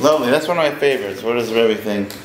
Lovely. That's one of my favorites. What does Rebbe think?